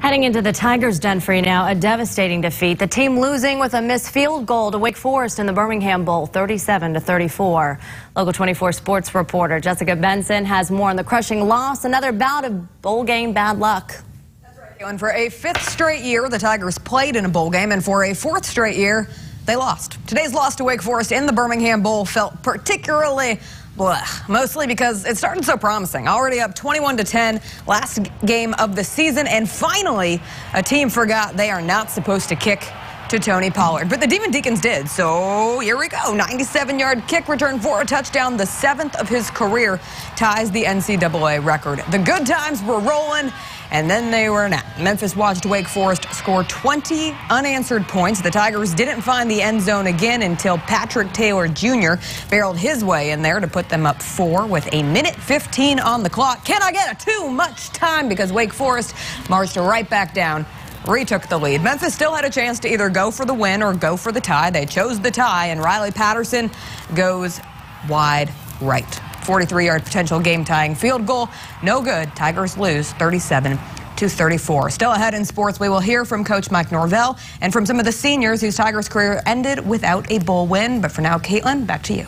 Heading into the Tigers' den for you now, a devastating defeat. The team losing with a missed field goal to Wake Forest in the Birmingham Bowl, 37 to 34. Local 24 sports reporter Jessica Benson has more on the crushing loss. Another bout of bowl game bad luck. That's right. And for a fifth straight year, the Tigers played in a bowl game, and for a fourth straight year, they lost. Today's loss to Wake Forest in the Birmingham Bowl felt particularly Blech. Mostly because it started so promising. Already up 21 to 10, last game of the season, and finally, a team forgot they are not supposed to kick to Tony Pollard. But the Demon Deacons did, so here we go. 97-yard kick return for a touchdown, the seventh of his career, ties the NCAA record. The good times were rolling, and then they were not. Memphis watched Wake Forest score 20 unanswered points. The Tigers didn't find the end zone again until Patrick Taylor Jr. barreled his way in there to put them up four with a minute 15 on the clock. Can I get a too much time? Because Wake Forest marched right back down retook the lead. Memphis still had a chance to either go for the win or go for the tie. They chose the tie, and Riley Patterson goes wide right. 43-yard potential game-tying field goal. No good. Tigers lose 37 to 34. Still ahead in sports, we will hear from Coach Mike Norvell and from some of the seniors whose Tigers career ended without a bowl win. But for now, Caitlin, back to you.